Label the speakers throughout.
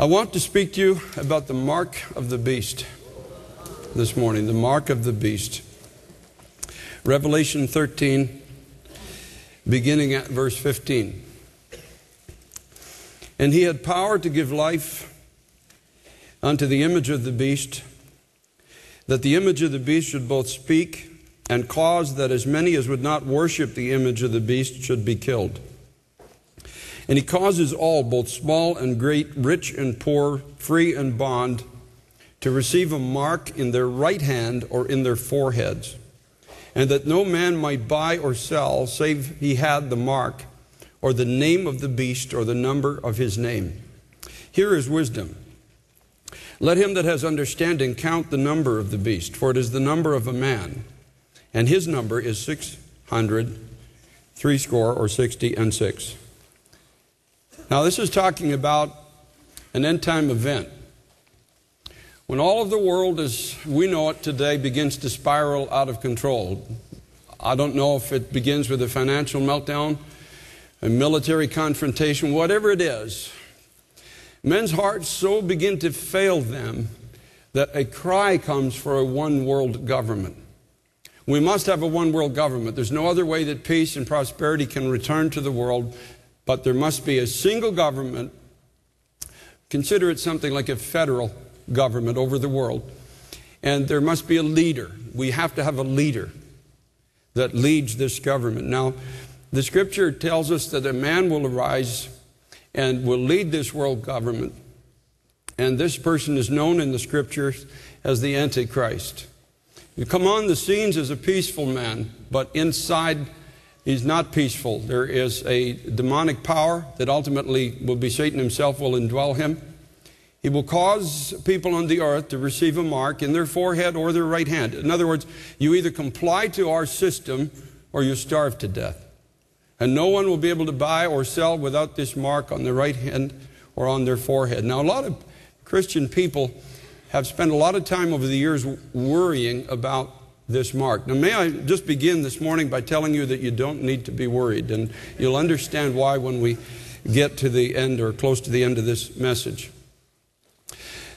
Speaker 1: I want to speak to you about the mark of the beast this morning, the mark of the beast. Revelation 13, beginning at verse 15. And he had power to give life unto the image of the beast, that the image of the beast should both speak and cause that as many as would not worship the image of the beast should be killed. And he causes all, both small and great, rich and poor, free and bond, to receive a mark in their right hand or in their foreheads, and that no man might buy or sell save he had the mark or the name of the beast or the number of his name. Here is wisdom. Let him that has understanding count the number of the beast, for it is the number of a man, and his number is six hundred, threescore or sixty and six. Now, this is talking about an end time event. When all of the world, as we know it today, begins to spiral out of control, I don't know if it begins with a financial meltdown, a military confrontation, whatever it is, men's hearts so begin to fail them that a cry comes for a one world government. We must have a one world government. There's no other way that peace and prosperity can return to the world but there must be a single government. Consider it something like a federal government over the world. And there must be a leader. We have to have a leader that leads this government. Now, the scripture tells us that a man will arise and will lead this world government. And this person is known in the scriptures as the Antichrist. You come on the scenes as a peaceful man, but inside He's not peaceful. There is a demonic power that ultimately will be Satan himself will indwell him. He will cause people on the earth to receive a mark in their forehead or their right hand. In other words, you either comply to our system or you starve to death. And no one will be able to buy or sell without this mark on their right hand or on their forehead. Now, a lot of Christian people have spent a lot of time over the years worrying about this mark. Now, may I just begin this morning by telling you that you don't need to be worried, and you'll understand why when we get to the end or close to the end of this message.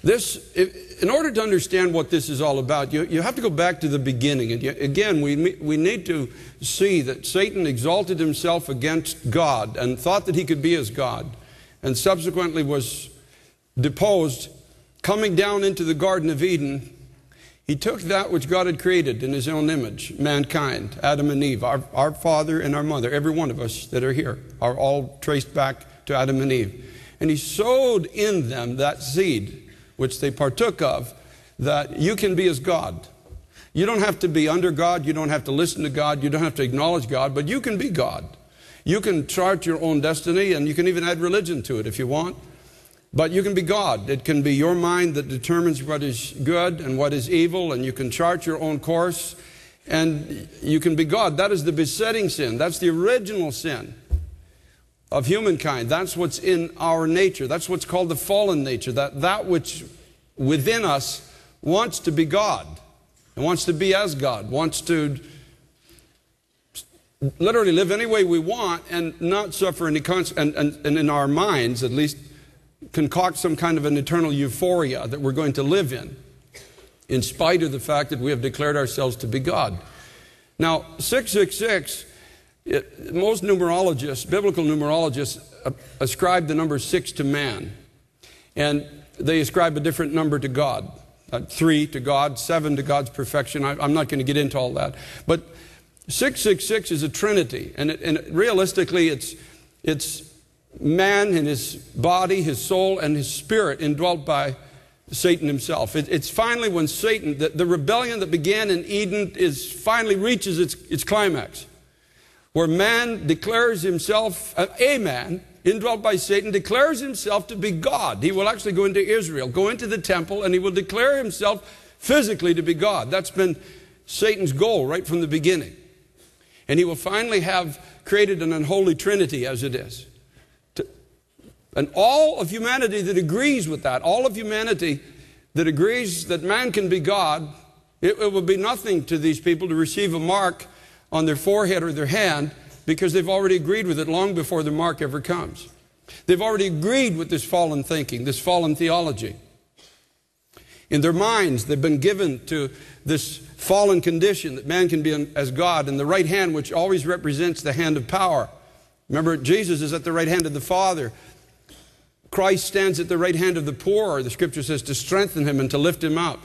Speaker 1: This, in order to understand what this is all about, you, you have to go back to the beginning. And again, we, we need to see that Satan exalted himself against God and thought that he could be as God, and subsequently was deposed, coming down into the Garden of Eden he took that which God had created in His own image, mankind, Adam and Eve, our, our father and our mother, every one of us that are here, are all traced back to Adam and Eve. And He sowed in them that seed which they partook of, that you can be as God. You don't have to be under God, you don't have to listen to God, you don't have to acknowledge God, but you can be God. You can chart your own destiny, and you can even add religion to it if you want. But you can be God. It can be your mind that determines what is good and what is evil, and you can chart your own course, and you can be God. That is the besetting sin. That's the original sin of humankind. That's what's in our nature. That's what's called the fallen nature. That, that which within us wants to be God and wants to be as God, wants to literally live any way we want and not suffer any consequences, and, and, and in our minds, at least, concoct some kind of an eternal euphoria that we're going to live in, in spite of the fact that we have declared ourselves to be God. Now, 666, it, most numerologists, biblical numerologists, uh, ascribe the number six to man. And they ascribe a different number to God. Uh, three to God, seven to God's perfection. I, am not going to get into all that. But 666 is a trinity. And, it, and realistically, it's, it's man and his body, his soul, and his spirit indwelt by Satan himself. It, it's finally when Satan, the, the, rebellion that began in Eden, is finally reaches its, its climax, where man declares himself, uh, a man indwelt by Satan, declares himself to be God. He will actually go into Israel, go into the temple, and he will declare himself physically to be God. That's been Satan's goal right from the beginning. And he will finally have created an unholy trinity as it is. And all of humanity that agrees with that, all of humanity that agrees that man can be God, it, it be nothing to these people to receive a mark on their forehead or their hand because they've already agreed with it long before the mark ever comes. They've already agreed with this fallen thinking, this fallen theology. In their minds, they've been given to this fallen condition that man can be as God, and the right hand, which always represents the hand of power. Remember, Jesus is at the right hand of the Father. Christ stands at the right hand of the poor, the scripture says, to strengthen him and to lift him up.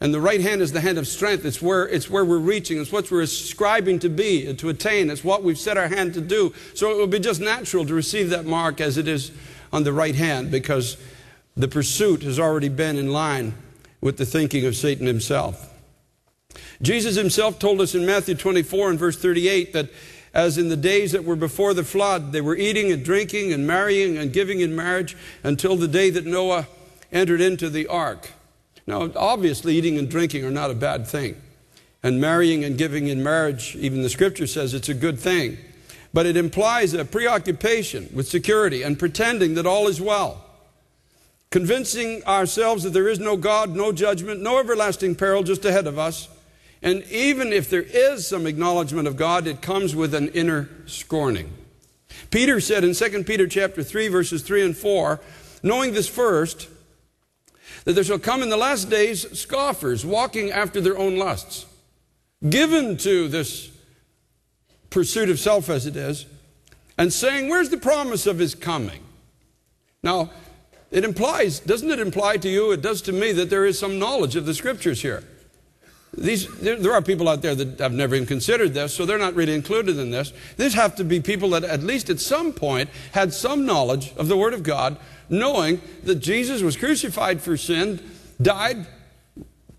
Speaker 1: And the right hand is the hand of strength. It's where, it's where we're reaching. It's what we're ascribing to be and to attain. It's what we've set our hand to do. So it would be just natural to receive that mark as it is on the right hand because the pursuit has already been in line with the thinking of Satan himself. Jesus himself told us in Matthew 24 and verse 38 that as in the days that were before the flood, they were eating and drinking and marrying and giving in marriage until the day that Noah entered into the ark. Now, obviously, eating and drinking are not a bad thing. And marrying and giving in marriage, even the scripture says it's a good thing. But it implies a preoccupation with security and pretending that all is well. Convincing ourselves that there is no God, no judgment, no everlasting peril just ahead of us. And even if there is some acknowledgement of God, it comes with an inner scorning. Peter said in 2 Peter chapter 3 verses 3 and 4, knowing this first, that there shall come in the last days scoffers walking after their own lusts, given to this pursuit of self as it is, and saying, Where's the promise of his coming? Now, it implies, doesn't it imply to you, it does to me, that there is some knowledge of the scriptures here. These, there, there, are people out there that have never even considered this, so they're not really included in this. These have to be people that, at least at some point, had some knowledge of the Word of God knowing that Jesus was crucified for sin, died,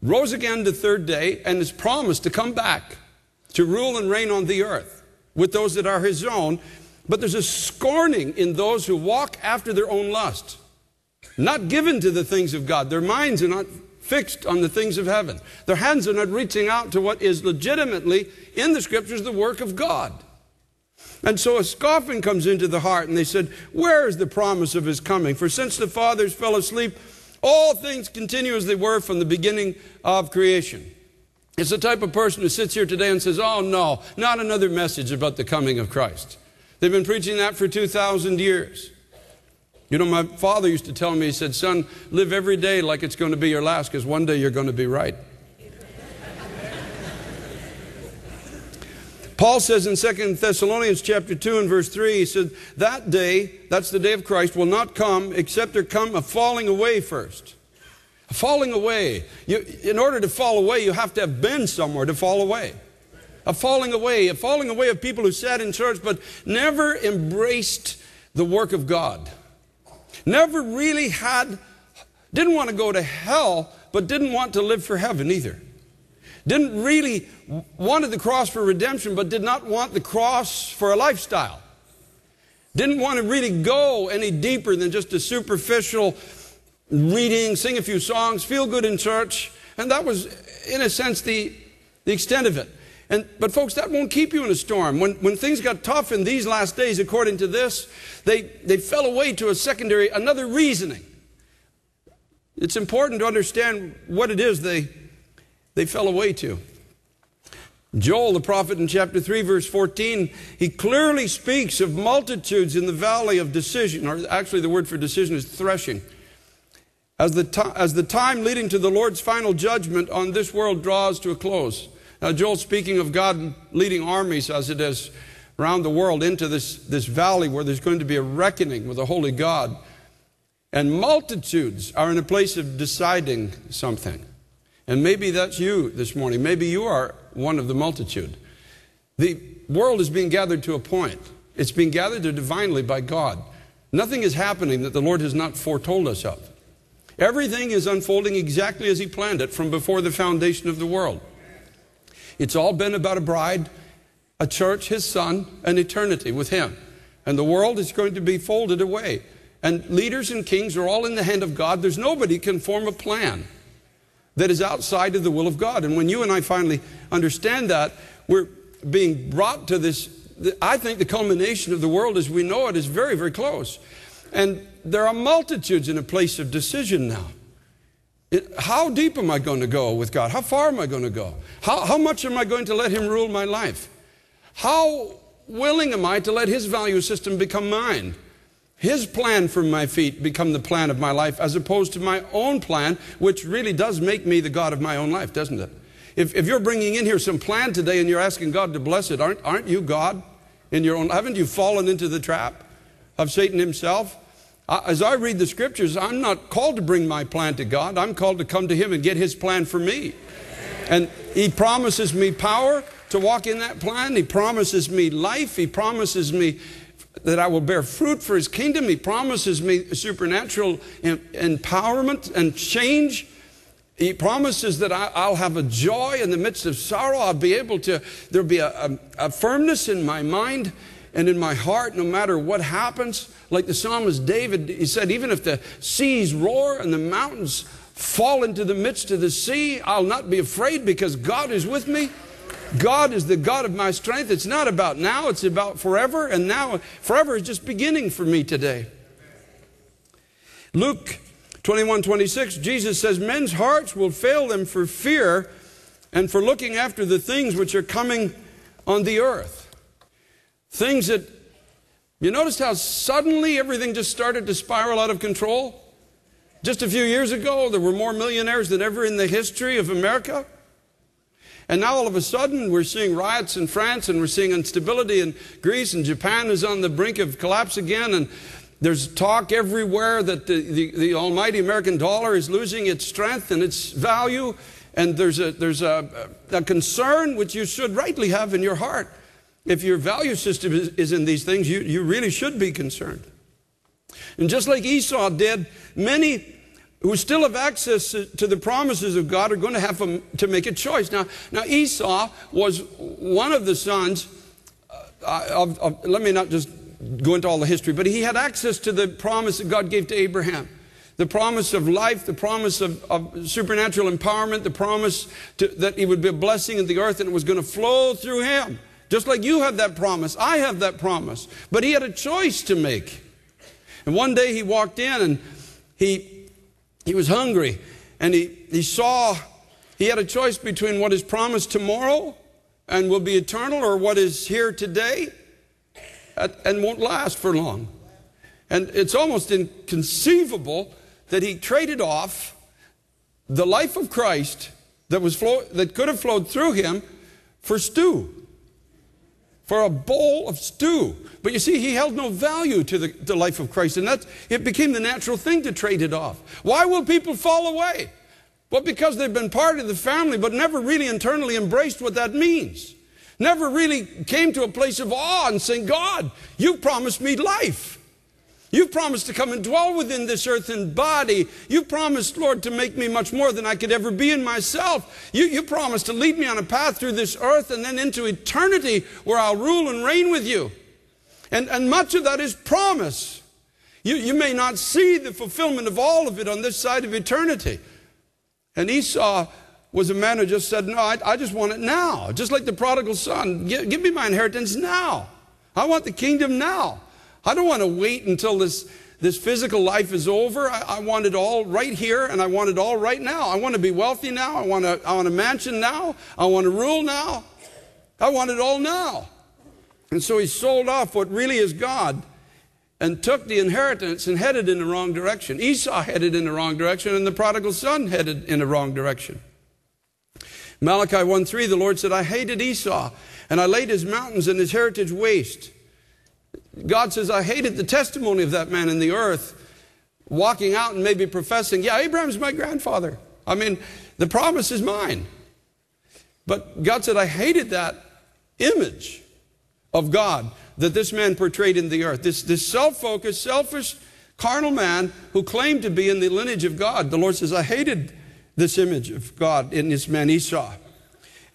Speaker 1: rose again the third day, and is promised to come back to rule and reign on the earth with those that are his own. But there's a scorning in those who walk after their own lust, not given to the things of God. Their minds are not fixed on the things of heaven. Their hands are not reaching out to what is legitimately in the scriptures the work of God. And so a scoffing comes into the heart, and they said, Where is the promise of his coming? For since the fathers fell asleep, all things continue as they were from the beginning of creation. It's the type of person who sits here today and says, Oh, no, not another message about the coming of Christ. They've been preaching that for 2,000 years. You know, my father used to tell me, he said, Son, live every day like it's going to be your last, because one day you're going to be right. Paul says in 2 Thessalonians chapter 2 and verse 3, he said, That day, that's the day of Christ, will not come except there come a falling away first. A falling away. You, in order to fall away, you have to have been somewhere to fall away. A falling away, a falling away of people who sat in church but never embraced the work of God. Never really had, didn't want to go to hell, but didn't want to live for heaven either. Didn't really wanted the cross for redemption, but did not want the cross for a lifestyle. Didn't want to really go any deeper than just a superficial reading, sing a few songs, feel good in church. And that was, in a sense, the, the extent of it. And, but folks, that won't keep you in a storm. When, when things got tough in these last days, according to this, they, they fell away to a secondary, another reasoning. It's important to understand what it is they, they fell away to. Joel, the prophet, in chapter 3, verse 14, he clearly speaks of multitudes in the valley of decision, or actually, the word for decision is threshing. As the, as the time leading to the Lord's final judgment on this world draws to a close. Now, Joel, speaking of God leading armies as it is around the world into this, this valley where there's going to be a reckoning with a holy God, and multitudes are in a place of deciding something. And maybe that's you this morning. Maybe you are one of the multitude. The world is being gathered to a point. It's being gathered to divinely by God. Nothing is happening that the Lord has not foretold us of. Everything is unfolding exactly as He planned it from before the foundation of the world. It's all been about a bride, a church, His Son, and eternity with Him. And the world is going to be folded away. And leaders and kings are all in the hand of God. There's nobody can form a plan that is outside of the will of God. And when you and I finally understand that, we're being brought to this. I think the culmination of the world as we know it is very, very close. And there are multitudes in a place of decision now. It, how deep am I going to go with God? How far am I going to go? How, how much am I going to let Him rule my life? How willing am I to let His value system become mine? his plan for my feet become the plan of my life as opposed to my own plan, which really does make me the God of my own life, doesn't it? If, if you're bringing in here some plan today and you're asking God to bless it, aren't, aren't you God in your own? Haven't you fallen into the trap of Satan himself? As I read the scriptures, I'm not called to bring my plan to God. I'm called to come to Him and get His plan for me. And He promises me power to walk in that plan. He promises me life. He promises me that I will bear fruit for His kingdom. He promises me supernatural empowerment and change. He promises that I, will have a joy in the midst of sorrow. I'll be able to, there'll be a, a, a firmness in my mind and in my heart no matter what happens. Like the psalmist David, he said, even if the seas roar and the mountains fall into the midst of the sea, I'll not be afraid because God is with me. God is the God of my strength. It's not about now, it's about forever. And now, forever is just beginning for me today. Luke 21 26, Jesus says, Men's hearts will fail them for fear and for looking after the things which are coming on the earth. Things that you noticed how suddenly everything just started to spiral out of control? Just a few years ago, there were more millionaires than ever in the history of America. And now all of a sudden, we're seeing riots in France and we're seeing instability in Greece, and Japan is on the brink of collapse again. And there's talk everywhere that the, the, the almighty American dollar is losing its strength and its value. And there's, a, there's a, a concern which you should rightly have in your heart if your value system is, is in these things, you, you really should be concerned. And just like Esau did, many who still have access to the promises of God are going to have to make a choice. Now, now Esau was one of the sons uh, of, of, let me not just go into all the history, but he had access to the promise that God gave to Abraham. The promise of life, the promise of, of supernatural empowerment, the promise to, that he would be a blessing in the earth and it was going to flow through him. Just like you have that promise, I have that promise. But he had a choice to make. And one day he walked in and he, he was hungry and he, he saw he had a choice between what is promised tomorrow and will be eternal or what is here today and won't last for long. And it's almost inconceivable that he traded off the life of Christ that, was flow, that could have flowed through him for stew for a bowl of stew. But you see, he held no value to the, the life of Christ, and that's, it became the natural thing to trade it off. Why will people fall away? Well, because they've been part of the family, but never really internally embraced what that means. Never really came to a place of awe and saying, God, you promised me life. You've promised to come and dwell within this earthen body. You promised, Lord, to make me much more than I could ever be in myself. You, you promised to lead me on a path through this earth and then into eternity where I'll rule and reign with you. And, and much of that is promise. You, you may not see the fulfillment of all of it on this side of eternity. And Esau was a man who just said, No, I, I just want it now. Just like the prodigal son, give, give me my inheritance now. I want the kingdom now. I don't want to wait until this, this physical life is over. I, I, want it all right here and I want it all right now. I want to be wealthy now. I want, a, I want a mansion now. I want to rule now. I want it all now. And so he sold off what really is God and took the inheritance and headed in the wrong direction. Esau headed in the wrong direction and the prodigal son headed in the wrong direction. Malachi 1 3, the Lord said, I hated Esau and I laid his mountains and his heritage waste. God says, I hated the testimony of that man in the earth, walking out and maybe professing, Yeah, Abraham's my grandfather. I mean, the promise is mine. But God said, I hated that image of God that this man portrayed in the earth. This, this self focused, selfish, carnal man who claimed to be in the lineage of God. The Lord says, I hated this image of God in this man Esau.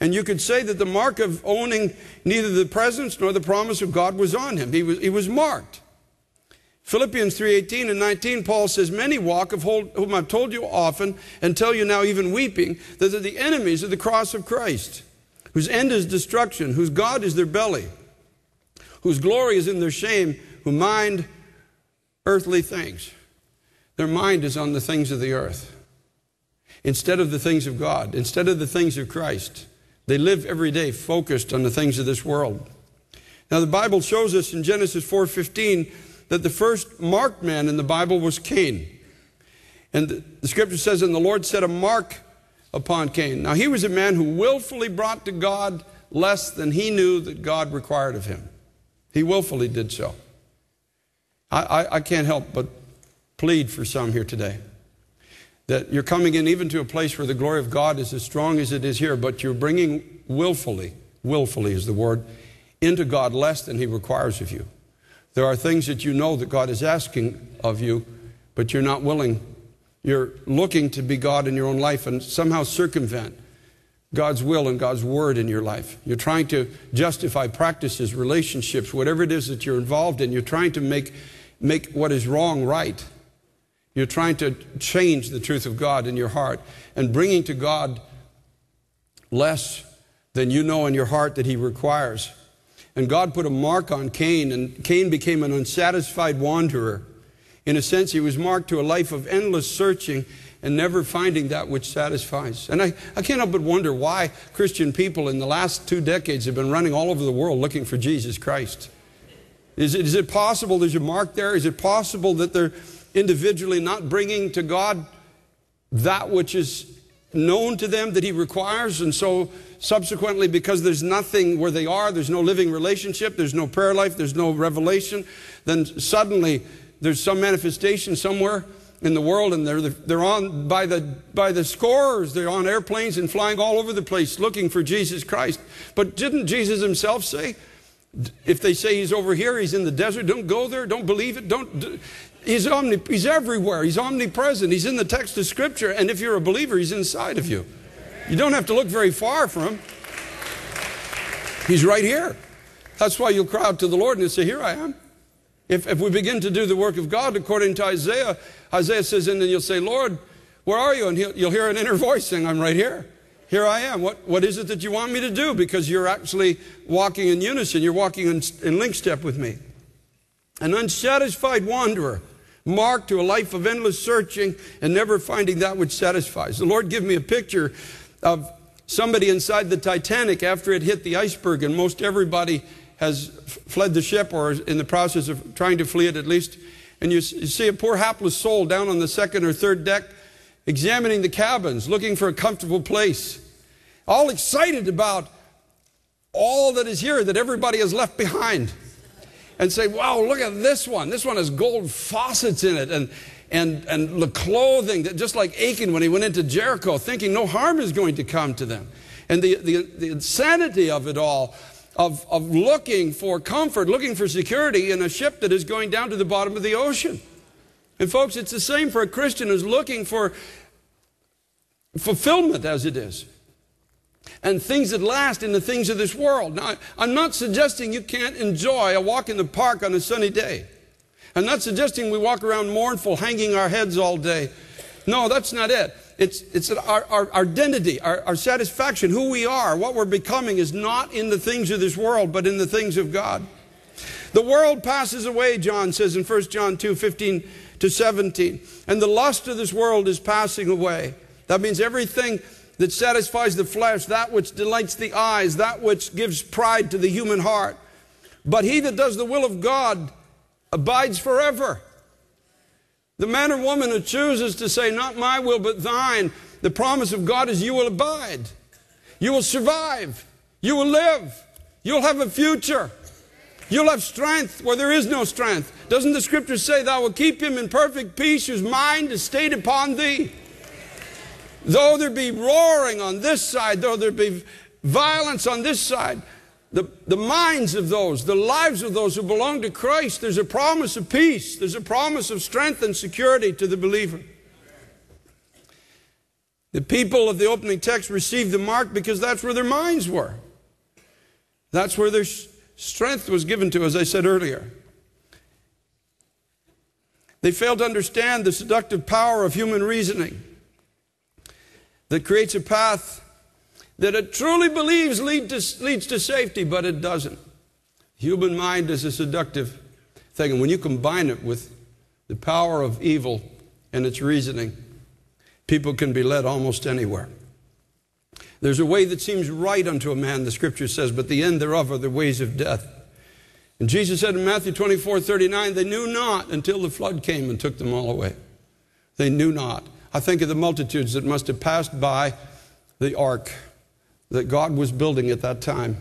Speaker 1: And you could say that the mark of owning neither the presence nor the promise of God was on him. He was, he was marked. Philippians 3:18 and 19 Paul says many walk of whom I've told you often and tell you now even weeping that they're the enemies of the cross of Christ whose end is destruction whose god is their belly whose glory is in their shame who mind earthly things their mind is on the things of the earth instead of the things of God instead of the things of Christ they live every day focused on the things of this world. Now the Bible shows us in Genesis 4:15 that the first marked man in the Bible was Cain. And the, scripture says, And the Lord set a mark upon Cain. Now, he was a man who willfully brought to God less than he knew that God required of him. He willfully did so. I, I, I can't help but plead for some here today that you're coming in even to a place where the glory of God is as strong as it is here, but you're bringing willfully, willfully is the word, into God less than He requires of you. There are things that you know that God is asking of you, but you're not willing. You're looking to be God in your own life and somehow circumvent God's will and God's word in your life. You're trying to justify practices, relationships, whatever it is that you're involved in. You're trying to make, make what is wrong right. You're trying to change the truth of God in your heart and bringing to God less than you know in your heart that He requires. And God put a mark on Cain, and Cain became an unsatisfied wanderer. In a sense, he was marked to a life of endless searching and never finding that which satisfies. And I, I can't help but wonder why Christian people in the last two decades have been running all over the world looking for Jesus Christ. Is it, is it possible there's a mark there? Is it possible that they're individually not bringing to God that which is known to them that He requires. And so, subsequently, because there's nothing where they are, there's no living relationship, there's no prayer life, there's no revelation, then suddenly there's some manifestation somewhere in the world and they're, they're on by the, by the scores. They're on airplanes and flying all over the place looking for Jesus Christ. But didn't Jesus himself say, if they say he's over here, he's in the desert, don't go there, don't believe it, don't. He's, omni, he's everywhere. He's omnipresent. He's in the text of Scripture. And if you're a believer, He's inside of you. You don't have to look very far for Him. He's right here. That's why you'll cry out to the Lord and say, Here I am. If, if we begin to do the work of God according to Isaiah, Isaiah says, and then you'll say, Lord, where are you? And you'll hear an inner voice saying, I'm right here. Here I am. What, what is it that you want me to do? Because you're actually walking in unison. You're walking in, in link step with me. An unsatisfied wanderer marked to a life of endless searching and never finding that which satisfies. The Lord give me a picture of somebody inside the Titanic after it hit the iceberg, and most everybody has fled the ship or is in the process of trying to flee it at least. And you, you see a poor hapless soul down on the second or third deck examining the cabins, looking for a comfortable place, all excited about all that is here that everybody has left behind and say, wow, look at this one. This one has gold faucets in it and, and, and the clothing that just like Achan when he went into Jericho, thinking no harm is going to come to them. And the, the, the insanity of it all, of, of looking for comfort, looking for security in a ship that is going down to the bottom of the ocean. And folks, it's the same for a Christian who's looking for fulfillment as it is and things that last in the things of this world. Now, I'm not suggesting you can't enjoy a walk in the park on a sunny day. I'm not suggesting we walk around mournful, hanging our heads all day. No, that's not it. It's, it's our, our, our identity, our, our satisfaction, who we are, what we're becoming is not in the things of this world, but in the things of God. The world passes away, John says in 1 John 2 15 to 17, and the lust of this world is passing away. That means everything that satisfies the flesh, that which delights the eyes, that which gives pride to the human heart. But he that does the will of God abides forever. The man or woman who chooses to say, Not my will, but thine, the promise of God is you will abide. You will survive. You will live. You'll have a future. You'll have strength where there is no strength. Doesn't the scripture say, Thou will keep him in perfect peace whose mind is stayed upon thee? Though there be roaring on this side, though there be violence on this side, the, the minds of those, the lives of those who belong to Christ, there's a promise of peace. There's a promise of strength and security to the believer. The people of the opening text received the mark because that's where their minds were. That's where their strength was given to, as I said earlier. They failed to understand the seductive power of human reasoning that creates a path that it truly believes lead to, leads to safety, but it doesn't. Human mind is a seductive thing, and when you combine it with the power of evil and its reasoning, people can be led almost anywhere. There's a way that seems right unto a man, the scripture says, but the end thereof are the ways of death. And Jesus said in Matthew 24 39, they knew not until the flood came and took them all away. They knew not. I think of the multitudes that must have passed by the ark that God was building at that time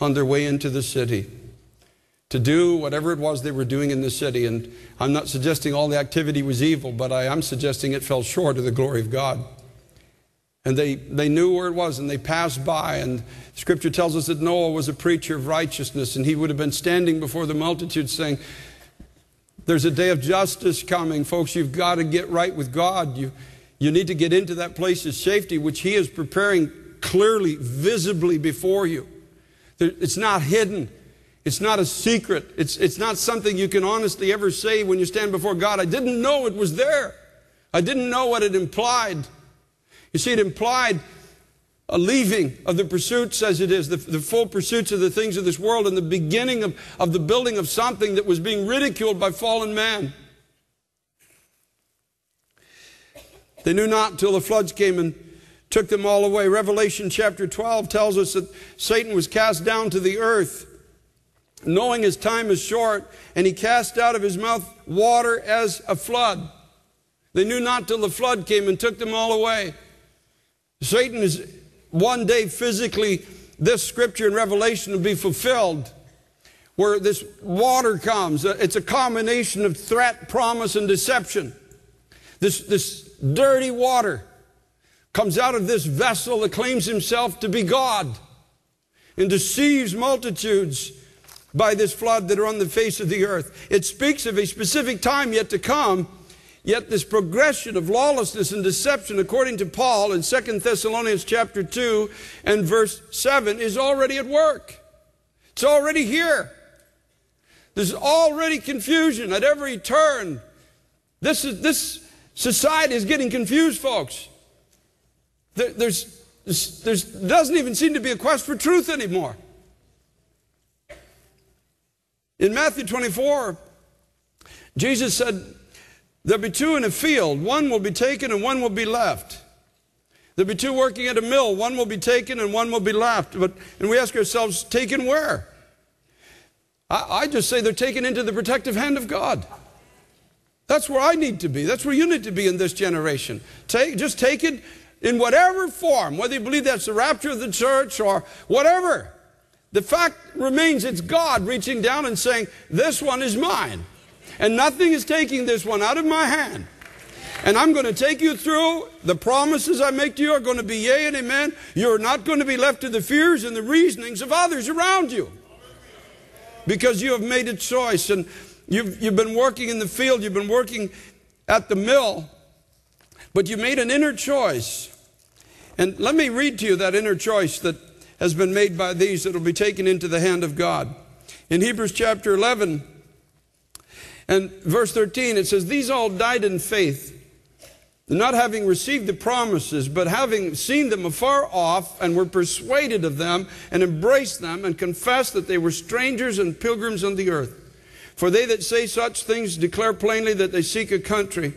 Speaker 1: on their way into the city to do whatever it was they were doing in the city. And I'm not suggesting all the activity was evil, but I am suggesting it fell short of the glory of God. And they, they knew where it was and they passed by. And scripture tells us that Noah was a preacher of righteousness and he would have been standing before the multitude saying, There's a day of justice coming. Folks, you've got to get right with God. You, you need to get into that place of safety, which he is preparing clearly, visibly before you. It's not hidden. It's not a secret. It's, it's not something you can honestly ever say when you stand before God. I didn't know it was there. I didn't know what it implied. You see, it implied a leaving of the pursuits as it is, the, the full pursuits of the things of this world, and the beginning of, of the building of something that was being ridiculed by fallen man. They knew not until the floods came and took them all away. Revelation chapter 12 tells us that Satan was cast down to the earth knowing his time is short, and he cast out of his mouth water as a flood. They knew not till the flood came and took them all away. Satan is one day physically, this scripture in Revelation will be fulfilled, where this water comes. Uh, it's a combination of threat, promise, and deception. This, this dirty water comes out of this vessel that claims himself to be God and deceives multitudes by this flood that are on the face of the earth. It speaks of a specific time yet to come, yet this progression of lawlessness and deception, according to Paul in 2 Thessalonians chapter 2 and verse 7, is already at work. It's already here. There's already confusion at every turn. This, is, this society is getting confused, folks. There, there's, there's, doesn't even seem to be a quest for truth anymore. In Matthew 24, Jesus said, There'll be two in a field, one will be taken and one will be left. There'll be two working at a mill, one will be taken and one will be left. But, and we ask ourselves, taken where? I, I just say they're taken into the protective hand of God. That's where I need to be. That's where you need to be in this generation. Take, just take it in whatever form, whether you believe that's the rapture of the church or whatever. The fact remains it's God reaching down and saying, This one is mine. And nothing is taking this one out of my hand. And I'm going to take you through. The promises I make to you are going to be yea and amen. You're not going to be left to the fears and the reasonings of others around you. Because you have made a choice and you've, you've been working in the field, you've been working at the mill, but you made an inner choice. And let me read to you that inner choice that has been made by these that will be taken into the hand of God. In Hebrews chapter 11 and verse 13, it says, These all died in faith, not having received the promises, but having seen them afar off, and were persuaded of them, and embraced them, and confessed that they were strangers and pilgrims on the earth. For they that say such things declare plainly that they seek a country.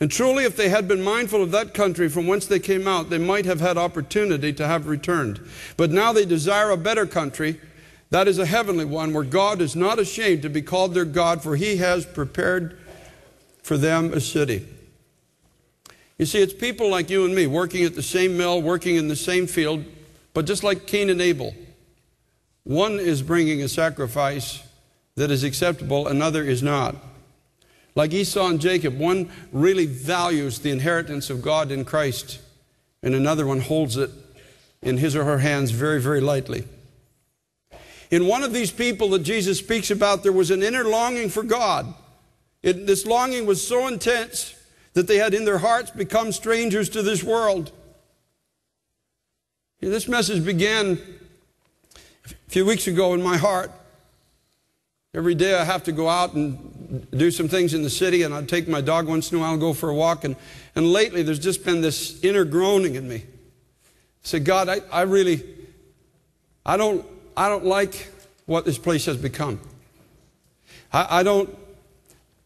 Speaker 1: And truly, if they had been mindful of that country from whence they came out, they might have had opportunity to have returned. But now they desire a better country, that is a heavenly one, where God is not ashamed to be called their God, for he has prepared for them a city. You see, it's people like you and me working at the same mill, working in the same field, but just like Cain and Abel. One is bringing a sacrifice that is acceptable, another is not. Like Esau and Jacob, one really values the inheritance of God in Christ, and another one holds it in his or her hands very, very lightly. In one of these people that Jesus speaks about, there was an inner longing for God. It, this longing was so intense that they had in their hearts become strangers to this world. This message began a few weeks ago in my heart. Every day I have to go out and do some things in the city, and I'd take my dog once in a while and go for a walk. And, and lately, there's just been this inner groaning in me. I said, God, I, I really, I don't, I don't like what this place has become. I, I don't,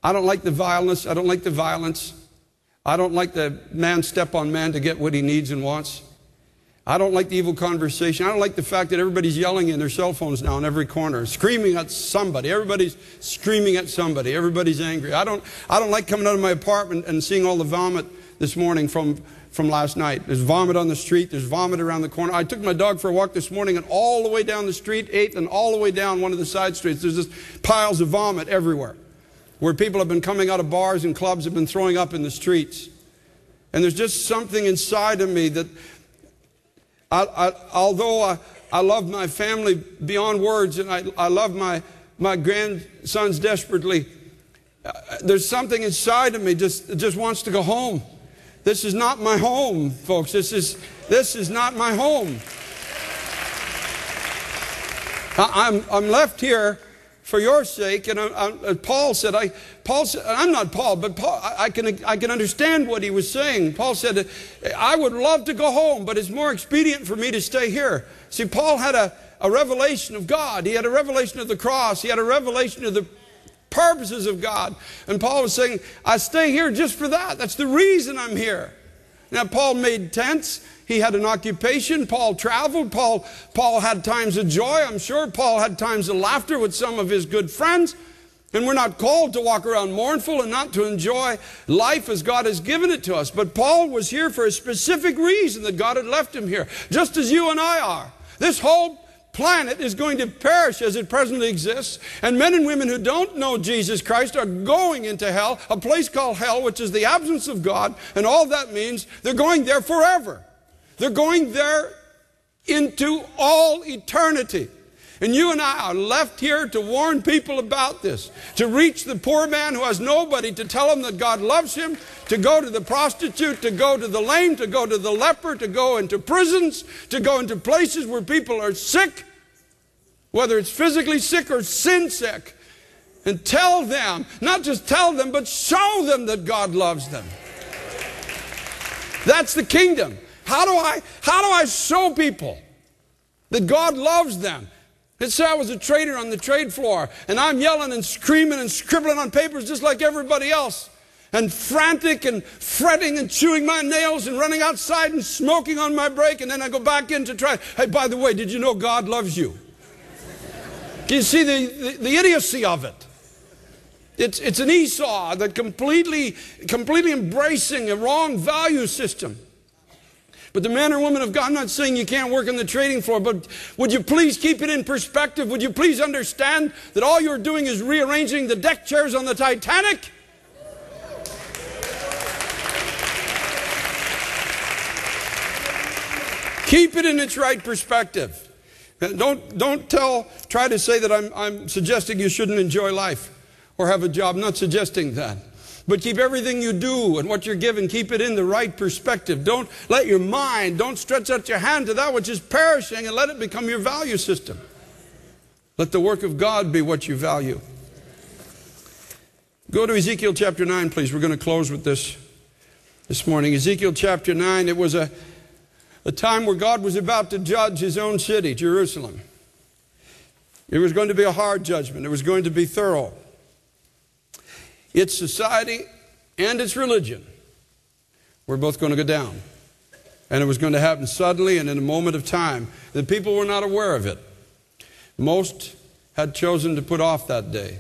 Speaker 1: I don't like the violence. I don't like the violence. I don't like the man step on man to get what he needs and wants. I don't like the evil conversation. I don't like the fact that everybody's yelling in their cell phones now in every corner, screaming at somebody. Everybody's screaming at somebody. Everybody's angry. I don't, I don't like coming out of my apartment and seeing all the vomit this morning from, from last night. There's vomit on the street. There's vomit around the corner. I took my dog for a walk this morning and all the way down the street, 8th, and all the way down one of the side streets, there's just piles of vomit everywhere where people have been coming out of bars and clubs have been throwing up in the streets. And there's just something inside of me that I, I, although I, I love my family beyond words and I, I love my, my grandsons desperately, uh, there's something inside of me just just wants to go home. This is not my home, folks. This is, this is not my home. I'm, I'm left here for your sake. And I, I, Paul said, I, Paul said, I'm not Paul, but Paul, I, I, can, I can understand what he was saying. Paul said, I would love to go home, but it's more expedient for me to stay here. See, Paul had a, a revelation of God. He had a revelation of the cross. He had a revelation of the purposes of God. And Paul was saying, I stay here just for that. That's the reason I'm here. Now, Paul made tents. He had an occupation. Paul traveled. Paul, Paul had times of joy, I'm sure. Paul had times of laughter with some of his good friends. And we're not called to walk around mournful and not to enjoy life as God has given it to us. But Paul was here for a specific reason that God had left him here, just as you and I are. This whole planet is going to perish as it presently exists, and men and women who don't know Jesus Christ are going into hell, a place called hell, which is the absence of God, and all that means they're going there forever. They're going there into all eternity. And you and I are left here to warn people about this, to reach the poor man who has nobody to tell him that God loves him, to go to the prostitute, to go to the lame, to go to the leper, to go into prisons, to go into places where people are sick, whether it's physically sick or sin sick, and tell them, not just tell them, but show them that God loves them. That's the kingdom. How do I, how do I show people that God loves them? Let's say I was a trader on the trade floor and I'm yelling and screaming and scribbling on papers just like everybody else and frantic and fretting and chewing my nails and running outside and smoking on my break and then I go back in to try. Hey, by the way, did you know God loves you? Do you see the, the, the idiocy of it? It's, it's an Esau that completely, completely embracing a wrong value system. But the man or woman of God, I'm not saying you can't work on the trading floor, but would you please keep it in perspective? Would you please understand that all you're doing is rearranging the deck chairs on the Titanic? Keep it in its right perspective. Uh, don't, don't tell, try to say that I'm, I'm suggesting you shouldn't enjoy life or have a job. I'm not suggesting that. But keep everything you do and what you're given, keep it in the right perspective. Don't let your mind, don't stretch out your hand to that which is perishing and let it become your value system. Let the work of God be what you value. Go to Ezekiel chapter 9, please. We're going to close with this this morning. Ezekiel chapter 9, it was a, a time where God was about to judge his own city, Jerusalem. It was going to be a hard judgment, it was going to be thorough its society, and its religion were both going to go down. And it was going to happen suddenly and in a moment of time. The people were not aware of it. Most had chosen to put off that day.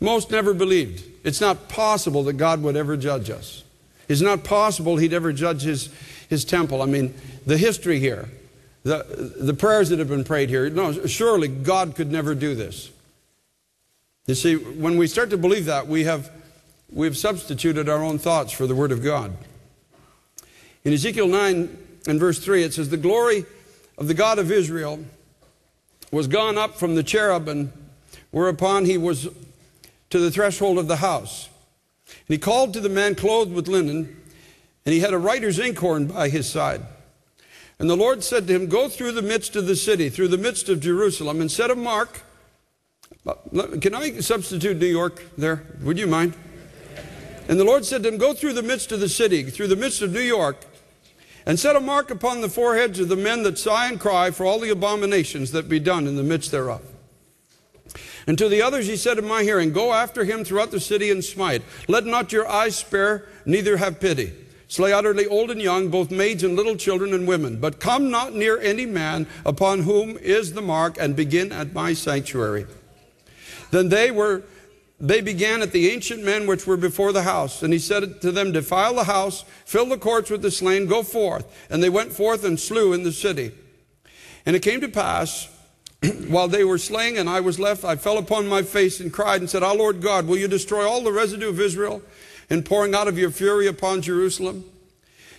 Speaker 1: Most never believed. It's not possible that God would ever judge us. It's not possible He'd ever judge His, his temple. I mean, the history here, the, the prayers that have been prayed here, no, surely God could never do this. You see, when we start to believe that, we have we've substituted our own thoughts for the Word of God. In Ezekiel 9 and verse 3, it says, The glory of the God of Israel was gone up from the cherubim, whereupon he was to the threshold of the house. And he called to the man clothed with linen, and he had a writer's inkhorn by his side. And the Lord said to him, Go through the midst of the city, through the midst of Jerusalem, and set a mark. Uh, can I substitute New York there? Would you mind? And the Lord said to him, Go through the midst of the city, through the midst of New York, and set a mark upon the foreheads of the men that sigh and cry for all the abominations that be done in the midst thereof. And to the others he said in my hearing, Go after him throughout the city and smite. Let not your eyes spare, neither have pity. slay utterly old and young, both maids and little children and women. But come not near any man upon whom is the mark, and begin at my sanctuary. Then they were they began at the ancient men which were before the house. And he said to them, Defile the house, fill the courts with the slain, go forth. And they went forth and slew in the city. And it came to pass, while they were slaying and I was left, I fell upon my face and cried and said, Our Lord God, will you destroy all the residue of Israel in pouring out of your fury upon Jerusalem?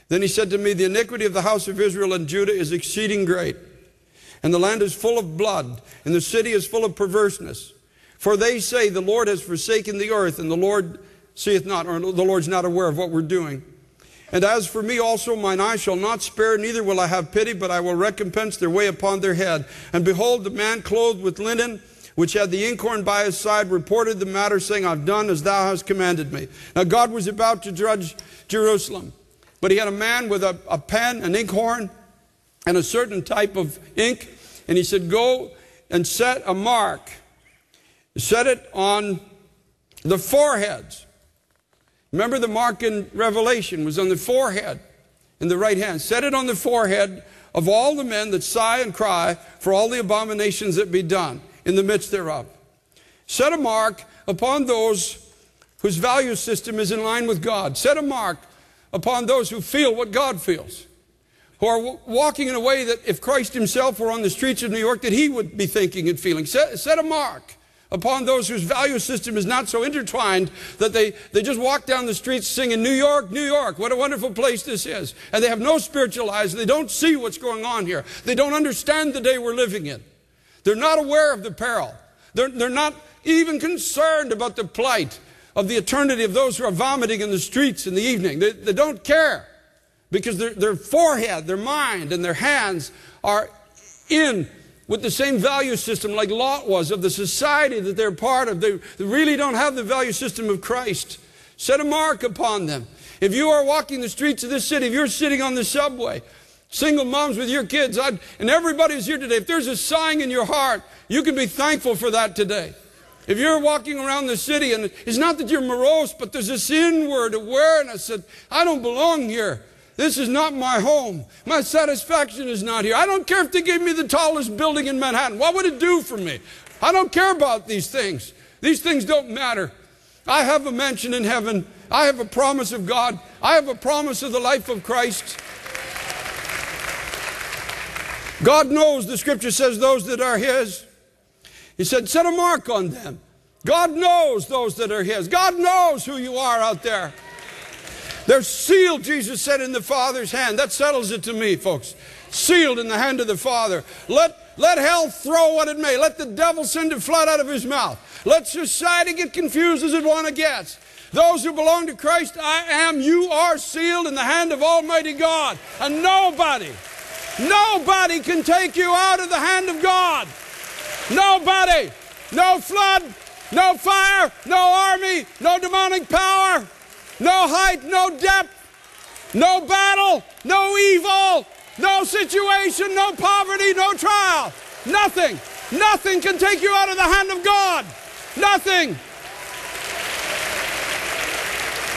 Speaker 1: Then he said to me, The iniquity of the house of Israel and Judah is exceeding great. And the land is full of blood, and the city is full of perverseness. For they say, The Lord has forsaken the earth, and the Lord seeth not, or the Lord's not aware of what we're doing. And as for me also, mine eye shall not spare, neither will I have pity, but I will recompense their way upon their head. And behold, the man clothed with linen, which had the inkhorn by his side, reported the matter, saying, I've done as thou hast commanded me. Now God was about to judge Jerusalem, but he had a man with a, a pen, an inkhorn, and a certain type of ink, and he said, Go and set a mark Set it on the foreheads. Remember the mark in Revelation was on the forehead in the right hand. Set it on the forehead of all the men that sigh and cry for all the abominations that be done in the midst thereof. Set a mark upon those whose value system is in line with God. Set a mark upon those who feel what God feels, who are walking in a way that if Christ himself were on the streets of New York, that he would be thinking and feeling. Set, set a mark upon those whose value system is not so intertwined that they, they just walk down the streets singing, New York, New York, what a wonderful place this is. And they have no spiritual eyes. They don't see what's going on here. They don't understand the day we're living in. They're not aware of the peril. They're, they're not even concerned about the plight of the eternity of those who are vomiting in the streets in the evening. They, they don't care because their, their forehead, their mind, and their hands are in with the same value system like Lot was of the society that they're part of. They, really don't have the value system of Christ. Set a mark upon them. If you are walking the streets of this city, if you're sitting on the subway, single moms with your kids, I'd, and everybody here today, if there's a sighing in your heart, you can be thankful for that today. If you're walking around the city and it's not that you're morose, but there's this inward awareness that I don't belong here. This is not my home. My satisfaction is not here. I don't care if they give me the tallest building in Manhattan. What would it do for me? I don't care about these things. These things don't matter. I have a mansion in heaven. I have a promise of God. I have a promise of the life of Christ. God knows, the scripture says, those that are His. He said, set a mark on them. God knows those that are His. God knows who you are out there. They're sealed, Jesus said, in the Father's hand. That settles it to me, folks. Sealed in the hand of the Father. Let, let hell throw what it may. Let the devil send a flood out of his mouth. Let society get confused as it want to get. Those who belong to Christ, I am, you are sealed in the hand of Almighty God. And nobody, nobody can take you out of the hand of God. Nobody. No flood, no fire, no army, no demonic power no height, no depth, no battle, no evil, no situation, no poverty, no trial. Nothing, nothing can take you out of the hand of God. Nothing.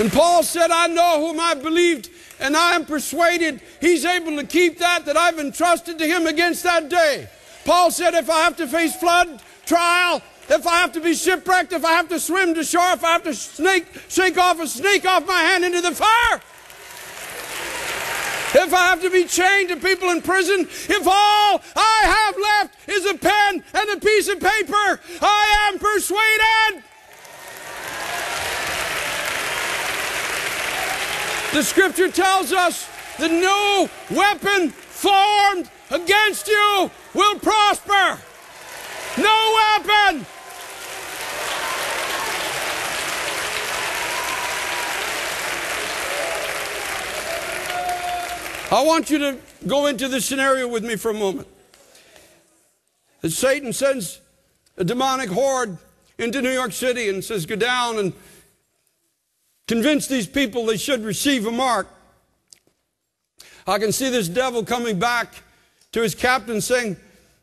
Speaker 1: And Paul said, I know whom I believed, and I am persuaded he's able to keep that that I've entrusted to him against that day. Paul said, if I have to face flood, trial, if I have to be shipwrecked, if I have to swim to shore, if I have to snake, shake off a snake off my hand into the fire, if I have to be chained to people in prison, if all I have left is a pen and a piece of paper, I am persuaded. The scripture tells us that no weapon formed against you will prosper. No weapon! I want you to go into this scenario with me for a moment. That Satan sends a demonic horde into New York City and says, Go down and convince these people they should receive a mark. I can see this devil coming back to his captain saying,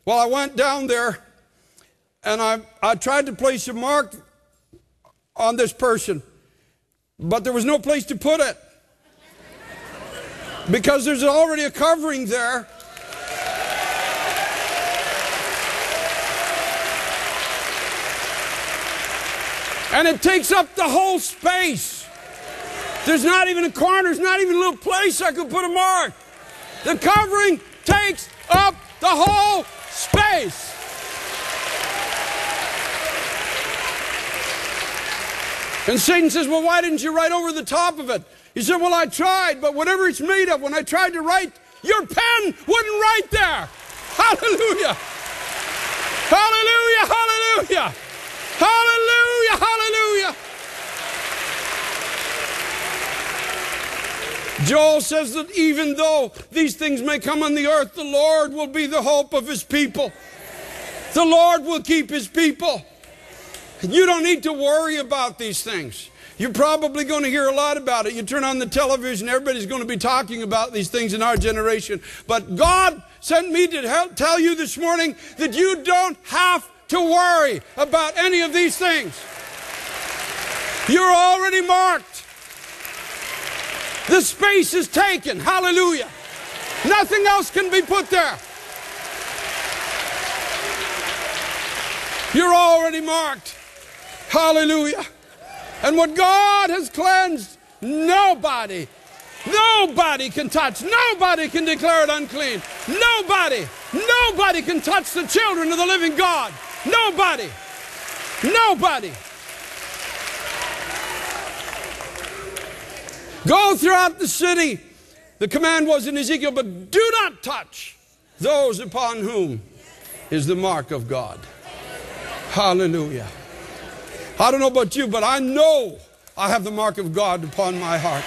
Speaker 1: Well, I went down there and I, I tried to place a mark on this person, but there was no place to put it. Because there's already a covering there. And it takes up the whole space. There's not even a corner, there's not even a little place I could put a mark. The covering takes up the whole space. And Satan says, Well, why didn't you write over the top of it? He said, Well, I tried, but whatever it's made of, when I tried to write, your pen wouldn't write there. Hallelujah. Hallelujah. Hallelujah. Hallelujah. Hallelujah. Joel says that even though these things may come on the earth, the Lord will be the hope of his people. The Lord will keep his people. You don't need to worry about these things. You're probably going to hear a lot about it. You turn on the television, everybody's going to be talking about these things in our generation. But God sent me to help tell you this morning that you don't have to worry about any of these things. You're already marked. The space is taken. Hallelujah. Nothing else can be put there. You're already marked. Hallelujah. And what God has cleansed, nobody, nobody can touch. Nobody can declare it unclean. Nobody, nobody can touch the children of the living God. Nobody. Nobody. Go throughout the city. The command was in Ezekiel, but do not touch those upon whom is the mark of God. Hallelujah. I don't know about you, but I know I have the mark of God upon my heart.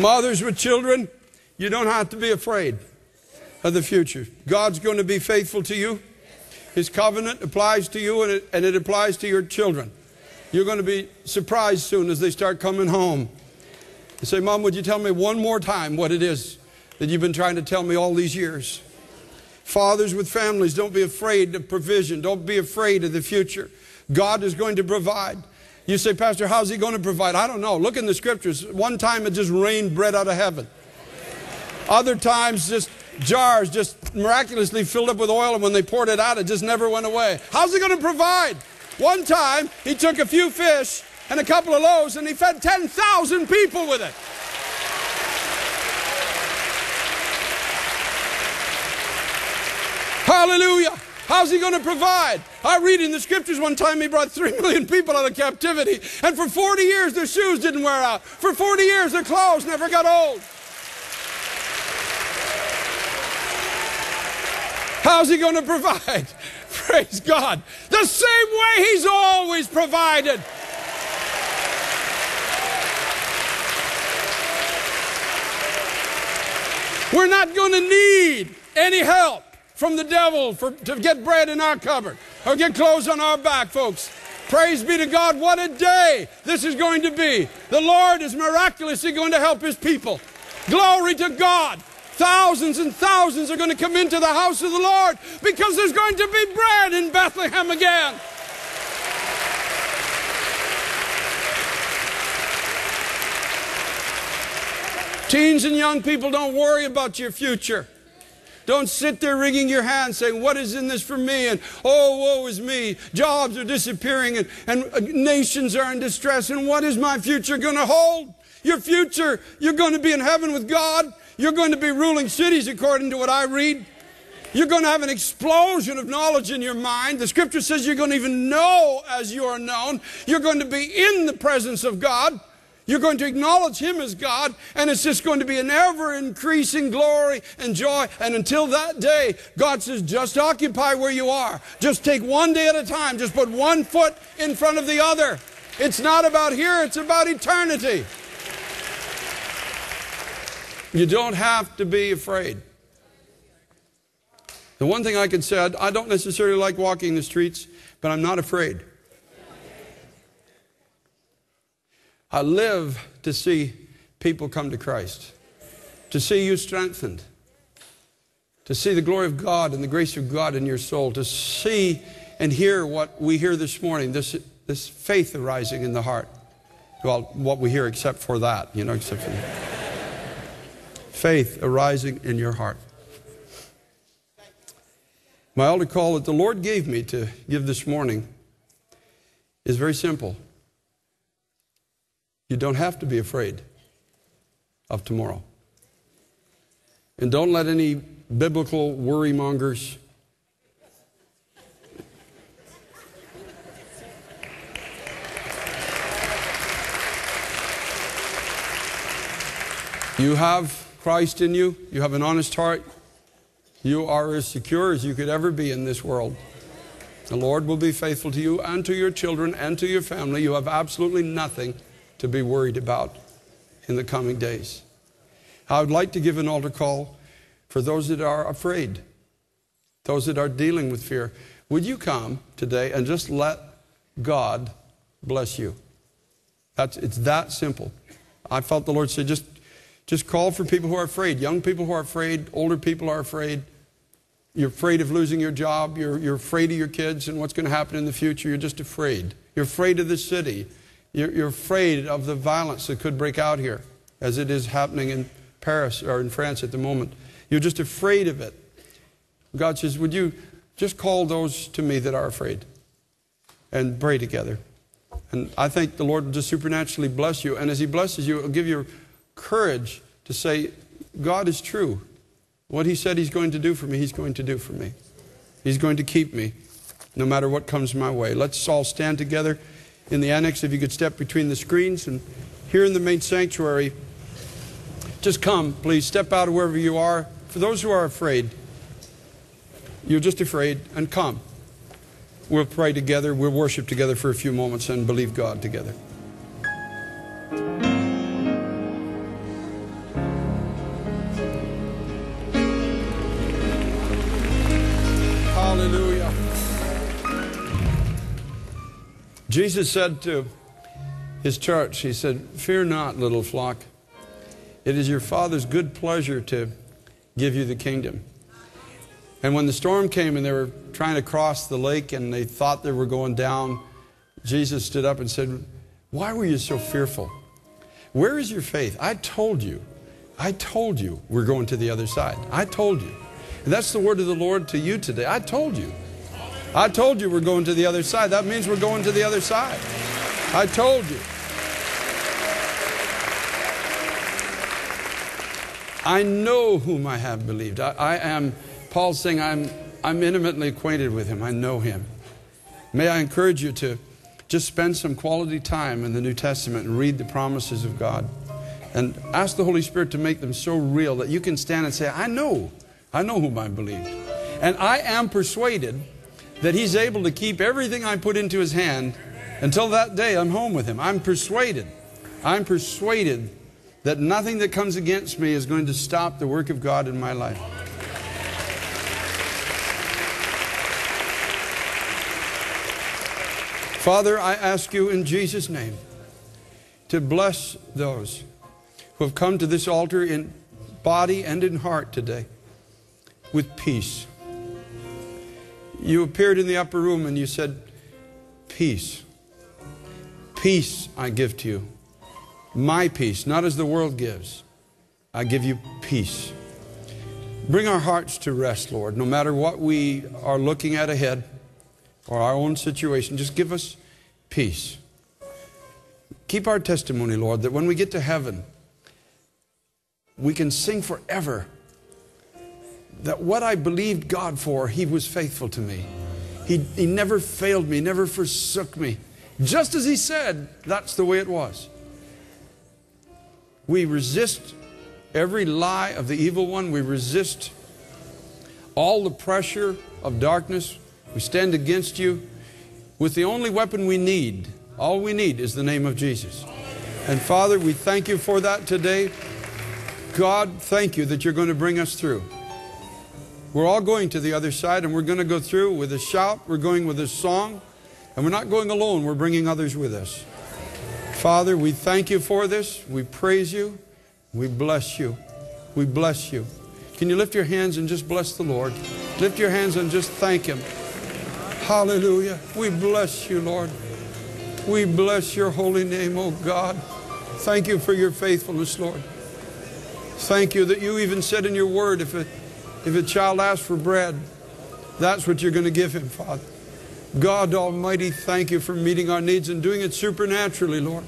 Speaker 1: Mothers with children, you don't have to be afraid of the future. God's going to be faithful to you. His covenant applies to you and it, and it applies to your children. You're going to be surprised soon as they start coming home. You say, Mom, would you tell me one more time what it is that you've been trying to tell me all these years? Fathers with families, don't be afraid of provision. Don't be afraid of the future. God is going to provide. You say, Pastor, how's he going to provide? I don't know. Look in the scriptures. One time it just rained bread out of heaven. Other times just jars just miraculously filled up with oil and when they poured it out it just never went away. How's he going to provide? One time he took a few fish and a couple of loaves and he fed 10,000 people with it. Hallelujah. How's he going to provide? I read in the scriptures one time he brought three million people out of captivity, and for 40 years their shoes didn't wear out. For 40 years their clothes never got old. How's he going to provide? Praise God. The same way he's always provided. We're not going to need any help from the devil for, to get bread in our cupboard or get clothes on our back, folks. Praise be to God. What a day this is going to be. The Lord is miraculously going to help his people. Glory to God. Thousands and thousands are going to come into the house of the Lord because there's going to be bread in Bethlehem again. Teens and young people, don't worry about your future. Don't sit there wringing your hands saying, What is in this for me? And oh, woe is me. Jobs are disappearing and, and uh, nations are in distress. And what is my future going to hold? Your future, you're going to be in heaven with God. You're going to be ruling cities according to what I read. You're going to have an explosion of knowledge in your mind. The scripture says you're going to even know as you are known. You're going to be in the presence of God. You're going to acknowledge Him as God, and it's just going to be an ever increasing glory and joy. And until that day, God says, just occupy where you are. Just take one day at a time. Just put one foot in front of the other. It's not about here, it's about eternity. You don't have to be afraid. The one thing I can say, I don't necessarily like walking the streets, but I'm not afraid. I live to see people come to Christ, to see you strengthened, to see the glory of God and the grace of God in your soul, to see and hear what we hear this morning, this this faith arising in the heart. Well, what we hear except for that, you know, except for faith arising in your heart. My altar call that the Lord gave me to give this morning is very simple. You don't have to be afraid of tomorrow. And don't let any biblical worry mongers You have Christ in you, you have an honest heart, you are as secure as you could ever be in this world. The Lord will be faithful to you and to your children and to your family. You have absolutely nothing to be worried about in the coming days. I would like to give an altar call for those that are afraid, those that are dealing with fear. Would you come today and just let God bless you? That's, it's that simple. I felt the Lord say, just just call for people who are afraid. Young people who are afraid, older people are afraid. You're afraid of losing your job. You're, you're afraid of your kids and what's going to happen in the future. You're just afraid. You're afraid of the city. You're, afraid of the violence that could break out here, as it is happening in Paris or in France at the moment. You're just afraid of it. God says, Would you just call those to me that are afraid and pray together? And I think the Lord will just supernaturally bless you. And as He blesses you, He'll give you courage to say, God is true. What He said He's going to do for me, He's going to do for me. He's going to keep me no matter what comes my way. Let's all stand together in the annex. If you could step between the screens and here in the main sanctuary, just come, please. Step out of wherever you are. For those who are afraid, you're just afraid, and come. We'll pray together, we'll worship together for a few moments and believe God together. Jesus said to his church, He said, Fear not, little flock. It is your Father's good pleasure to give you the kingdom. And when the storm came and they were trying to cross the lake and they thought they were going down, Jesus stood up and said, Why were you so fearful? Where is your faith? I told you. I told you we're going to the other side. I told you. And that's the word of the Lord to you today. I told you. I told you we're going to the other side. That means we're going to the other side. I told you. I know whom I have believed. I, I am, Paul's saying, I'm, I'm intimately acquainted with him. I know him. May I encourage you to just spend some quality time in the New Testament and read the promises of God. And ask the Holy Spirit to make them so real that you can stand and say, I know. I know whom I believed. And I am persuaded that He's able to keep everything I put into His hand until that day I'm home with Him. I'm persuaded. I'm persuaded that nothing that comes against me is going to stop the work of God in my life. Father, I ask you in Jesus' name to bless those who have come to this altar in body and in heart today with peace. You appeared in the upper room and you said, Peace. Peace I give to you. My peace, not as the world gives. I give you peace. Bring our hearts to rest, Lord, no matter what we are looking at ahead or our own situation. Just give us peace. Keep our testimony, Lord, that when we get to heaven, we can sing forever that what I believed God for, He was faithful to me. He, he never failed me, never forsook me. Just as He said, that's the way it was. We resist every lie of the evil one. We resist all the pressure of darkness. We stand against you with the only weapon we need. All we need is the name of Jesus. And Father, we thank you for that today. God, thank you that you're going to bring us through. We're all going to the other side, and we're going to go through with a shout. We're going with a song, and we're not going alone. We're bringing others with us. Father, we thank you for this. We praise you. We bless you. We bless you. Can you lift your hands and just bless the Lord? Lift your hands and just thank Him. Hallelujah. We bless you, Lord. We bless your holy name, oh God. Thank you for your faithfulness, Lord. Thank you that you even said in your word if a, if a child asks for bread, that's what you're going to give him, Father. God Almighty, thank you for meeting our needs and doing it supernaturally, Lord.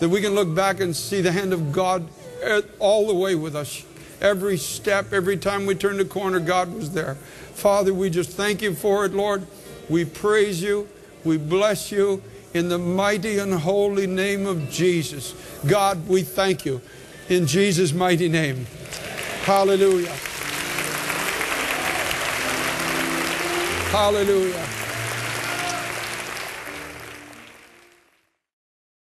Speaker 1: That we can look back and see the hand of God all the way with us. Every step, every time we turned a corner, God was there. Father, we just thank you for it, Lord. We praise you. We bless you in the mighty and holy name of Jesus. God, we thank you in Jesus' mighty name. Hallelujah. Hallelujah.